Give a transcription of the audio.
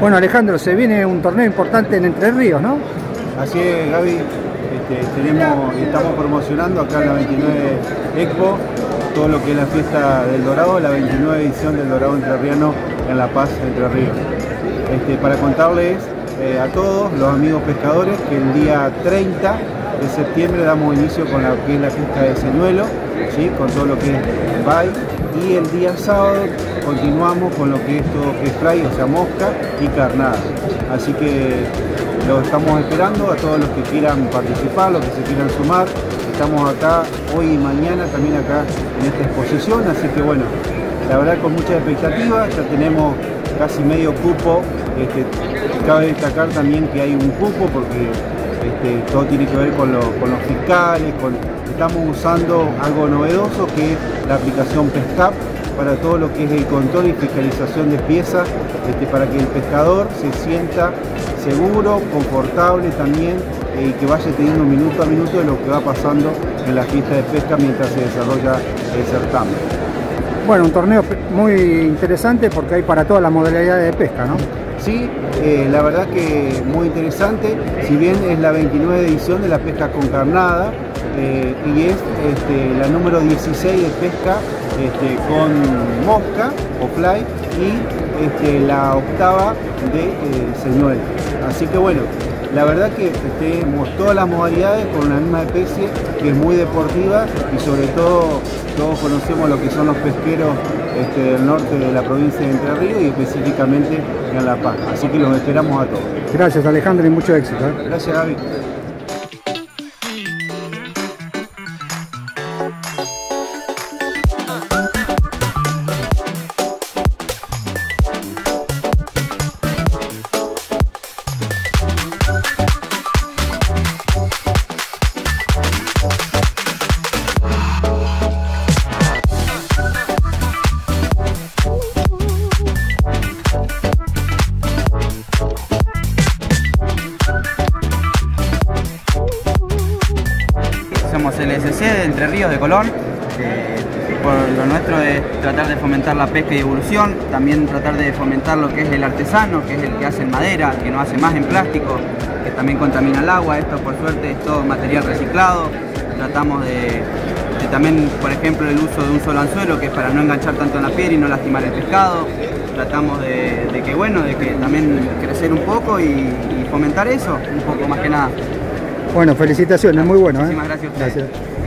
Bueno Alejandro, se viene un torneo importante en Entre Ríos, ¿no? Así es Gaby, este, tenemos, estamos promocionando acá en la 29 Expo todo lo que es la fiesta del Dorado, la 29 edición del Dorado Entrerriano en La Paz, Entre Ríos. Este, para contarles eh, a todos los amigos pescadores que el día 30 de septiembre damos inicio con la que es la fiesta de señuelo, ¿sí? con todo lo que es bay y el día sábado continuamos con lo que es todo que es fry, o sea mosca y carnada. Así que lo estamos esperando a todos los que quieran participar, los que se quieran sumar. Estamos acá hoy y mañana también acá en esta exposición, así que bueno, la verdad con mucha expectativa, ya tenemos casi medio cupo. Este, cabe destacar también que hay un cupo porque este, todo tiene que ver con, los fiscales, estamos usando algo novedoso que es la aplicación PESCAP para todo lo que es el control y fiscalización de piezas, este, para que el pescador se sienta seguro, confortable también eh, y que vaya teniendo minuto a minuto lo que va pasando en la fiesta de pesca mientras se desarrolla el certamen. Bueno, un torneo muy interesante porque hay para todas las modalidades de pesca, ¿no? Sí, eh, la verdad que muy interesante, si bien es la 29 edición de la pesca con carnada eh, y es este, la número 16 de pesca este, con mosca o fly y este, la octava de eh. Así que bueno, la verdad que tenemos todas las modalidades con una misma especie que es muy deportiva y sobre todo todos conocemos lo que son los pesqueros este, del norte de la provincia de Entre Ríos y específicamente en La Paz. Así que los esperamos a todos. Gracias Alejandro y mucho éxito. ¿eh? Gracias Gaby. Somos el SC de Entre Ríos de Colón. Eh, por lo nuestro es tratar de fomentar la pesca y evolución, también tratar de fomentar lo que es el artesano, que es el que hace en madera, que no hace más en plástico, que también contamina el agua. Esto por suerte es todo material reciclado. Tratamos de, también, por ejemplo, el uso de un solo anzuelo, que es para no enganchar tanto en la piel y no lastimar el pescado. Tratamos de, que, bueno, de que también crecer un poco y fomentar eso, un poco más que nada. Bueno, felicitaciones, muy bueno. ¿eh? Muchísimas gracias a ustedes. Gracias.